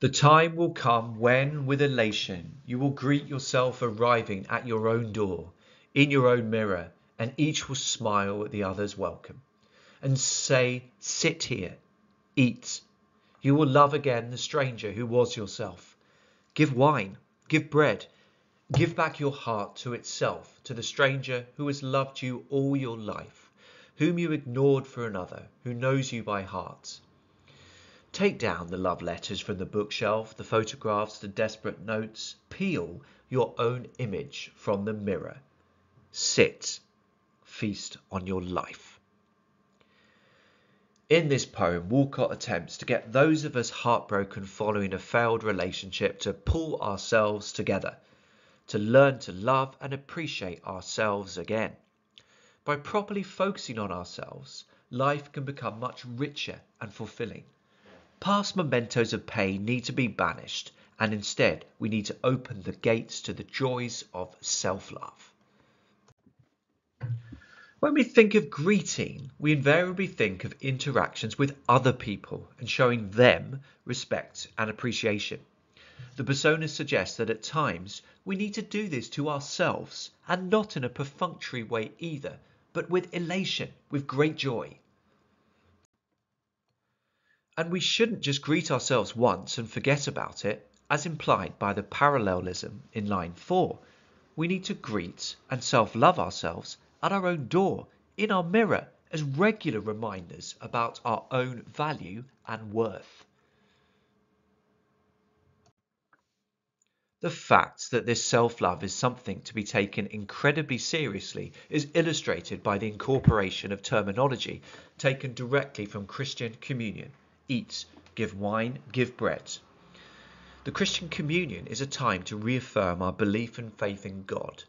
The time will come when, with elation, you will greet yourself arriving at your own door, in your own mirror, and each will smile at the other's welcome, and say, Sit here, eat. You will love again the stranger who was yourself. Give wine, give bread, give back your heart to itself, to the stranger who has loved you all your life, whom you ignored for another, who knows you by heart. Take down the love letters from the bookshelf, the photographs, the desperate notes. Peel your own image from the mirror. Sit. Feast on your life. In this poem, Walcott attempts to get those of us heartbroken following a failed relationship to pull ourselves together, to learn to love and appreciate ourselves again. By properly focusing on ourselves, life can become much richer and fulfilling. Past mementos of pain need to be banished, and instead we need to open the gates to the joys of self-love. When we think of greeting, we invariably think of interactions with other people and showing them respect and appreciation. The persona suggests that at times we need to do this to ourselves and not in a perfunctory way either, but with elation, with great joy. And we shouldn't just greet ourselves once and forget about it, as implied by the parallelism in line 4. We need to greet and self-love ourselves at our own door, in our mirror, as regular reminders about our own value and worth. The fact that this self-love is something to be taken incredibly seriously is illustrated by the incorporation of terminology taken directly from Christian communion eat, give wine, give bread. The Christian communion is a time to reaffirm our belief and faith in God.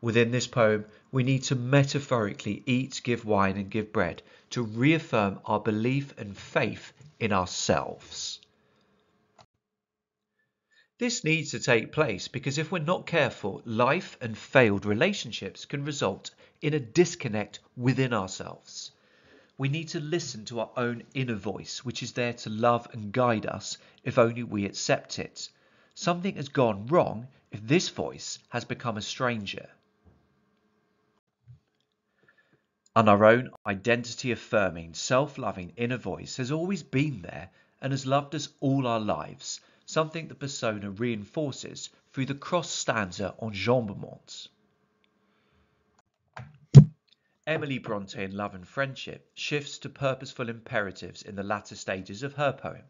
Within this poem, we need to metaphorically eat, give wine, and give bread to reaffirm our belief and faith in ourselves. This needs to take place because if we're not careful, life and failed relationships can result in a disconnect within ourselves. We need to listen to our own inner voice, which is there to love and guide us if only we accept it. Something has gone wrong if this voice has become a stranger. And our own identity affirming, self loving inner voice has always been there and has loved us all our lives, something the persona reinforces through the cross stanza on enjambment. Emily Bronte in Love and Friendship shifts to purposeful imperatives in the latter stages of her poem.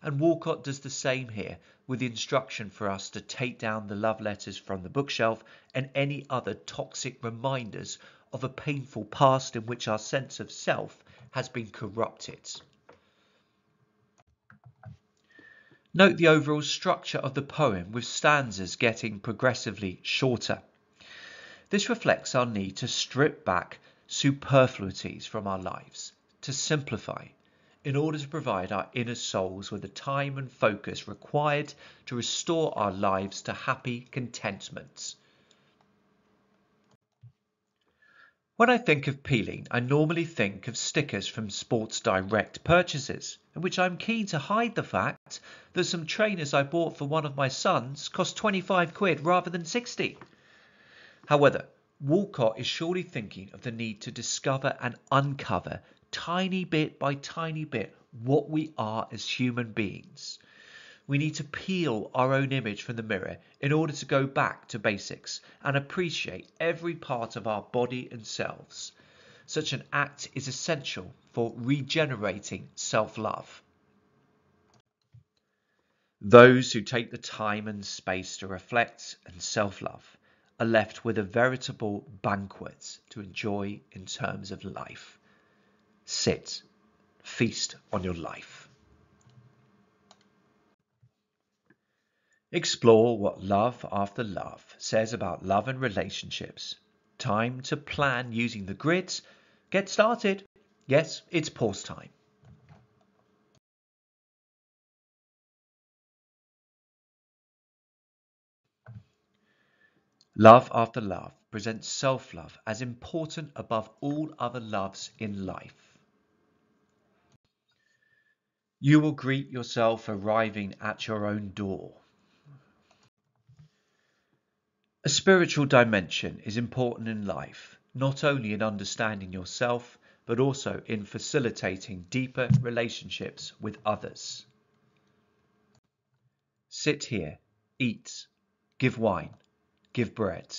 And Walcott does the same here with the instruction for us to take down the love letters from the bookshelf and any other toxic reminders of a painful past in which our sense of self has been corrupted. Note the overall structure of the poem with stanzas getting progressively shorter. This reflects our need to strip back superfluities from our lives, to simplify, in order to provide our inner souls with the time and focus required to restore our lives to happy contentment. When I think of peeling, I normally think of stickers from Sports Direct purchases, in which I'm keen to hide the fact that some trainers I bought for one of my sons cost 25 quid rather than 60. However, Walcott is surely thinking of the need to discover and uncover, tiny bit by tiny bit, what we are as human beings. We need to peel our own image from the mirror in order to go back to basics and appreciate every part of our body and selves. Such an act is essential for regenerating self-love. Those who take the time and space to reflect and self-love are left with a veritable banquet to enjoy in terms of life. Sit, feast on your life. Explore what Love After Love says about love and relationships. Time to plan using the grids. Get started. Yes, it's pause time. Love After Love presents self-love as important above all other loves in life. You will greet yourself arriving at your own door. A spiritual dimension is important in life, not only in understanding yourself, but also in facilitating deeper relationships with others. Sit here, eat, give wine, give bread.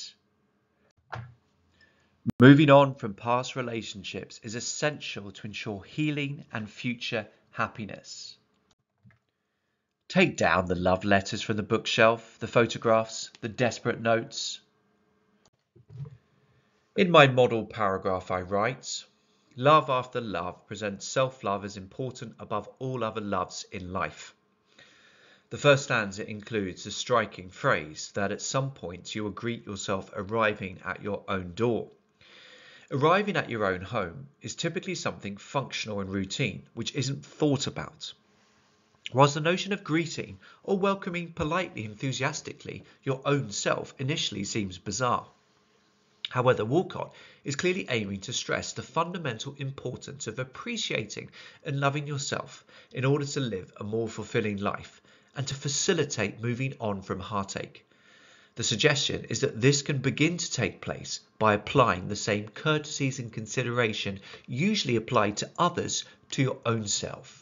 Moving on from past relationships is essential to ensure healing and future happiness. Take down the love letters from the bookshelf, the photographs, the desperate notes. In my model paragraph, I write Love after love presents self love as important above all other loves in life. The first stanza includes the striking phrase that at some point you will greet yourself arriving at your own door. Arriving at your own home is typically something functional and routine, which isn't thought about. Whilst the notion of greeting or welcoming politely, enthusiastically your own self initially seems bizarre. However, Walcott is clearly aiming to stress the fundamental importance of appreciating and loving yourself in order to live a more fulfilling life and to facilitate moving on from heartache. The suggestion is that this can begin to take place by applying the same courtesies and consideration usually applied to others to your own self.